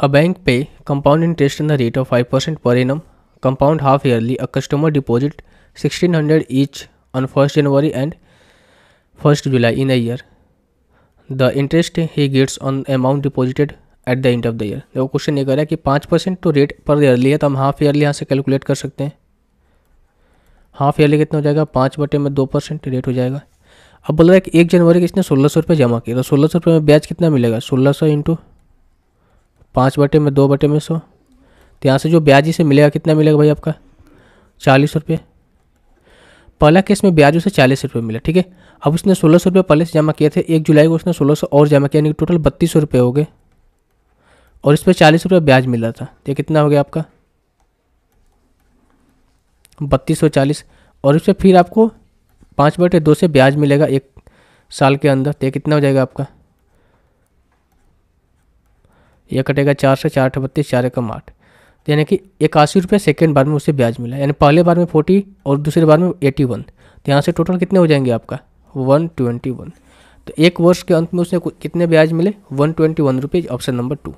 A bank pay compound interest in the rate of 5% per annum, compound half yearly. A customer deposit 1600 each on 1st January and 1st July in a year. The interest he gets on amount deposited at the end of the year देखो question ये कर रहा है कि पाँच percent तो rate पर yearly है तो हम हाफ़ ईयरली यहाँ से कैलकुलेट कर सकते हैं। हाफ़ ईयरली कितना हो जाएगा? पाँच बटे में दो परसेंट रेट हो जाएगा। अब बोल रहा है कि एक जनवरी के इसने सोलह सौ रुपये जमा किया तो सोलह सौ रुपये में ब्याज कितना मिलेगा? सोलह सौ इंटू पाँच बटे में, दो बटे में सौ। तो यहाँ से जो ब्याज इसे मिलेगा, कितना मिलेगा भाई आपका? चालीस रुपये। पहला केस में ब्याज उसे चालीस रुपये मिला, ठीक है? अब उसने सोलह सौ रुपये पहले से जमा किए थे, एक जुलाई को उसने सोलह सौ और जमा किया, यानी टोटल बत्तीस सौ रुपये हो गए। और इस पर चालीस रुपये ब्याज मिला था। तो कितना हो गया आपका? बत्तीस सौ चालीस। और इस पर फिर आपको पाँच बटे दो से ब्याज मिलेगा एक साल के अंदर। तो ये कितना हो जाएगा आपका? ये कटेगा चार से चार बत्तीस चार एकम आठ। तो यानी कि इक्यासी रुपये सेकेंड बार में उसे ब्याज मिला। यानी पहले बार में फोर्टी और दूसरे बार में एटी वन। तो यहाँ से टोटल कितने हो जाएँगे आपका? वन ट्वेंटी वन तो एक वर्ष के अंत में उसने कितने ब्याज मिले? One twenty one rupees option number two